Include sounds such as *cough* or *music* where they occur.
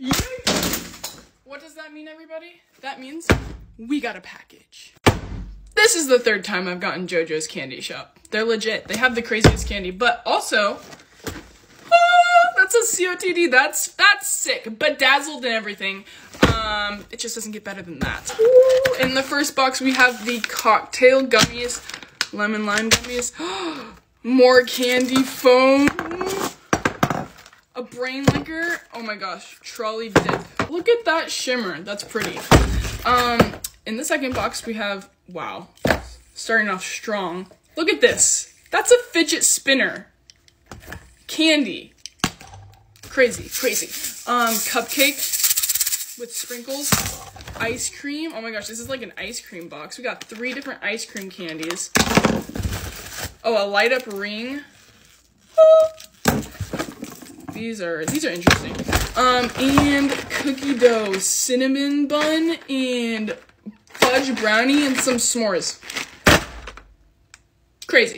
What does that mean, everybody? That means we got a package. This is the third time I've gotten JoJo's Candy Shop. They're legit. They have the craziest candy, but also, oh, that's a COTD. That's that's sick. Bedazzled and everything. Um, it just doesn't get better than that. Ooh. In the first box, we have the cocktail gummies, lemon lime gummies. *gasps* More candy foam. A Brain Licker. Oh my gosh, trolley dip. Look at that shimmer. That's pretty. Um, in the second box, we have, wow, starting off strong. Look at this. That's a fidget spinner. Candy. Crazy, crazy. Um, cupcake with sprinkles. Ice cream. Oh my gosh, this is like an ice cream box. We got three different ice cream candies. Oh, a light up ring. These are these are interesting. Um, and cookie dough, cinnamon bun, and fudge brownie, and some s'mores. Crazy.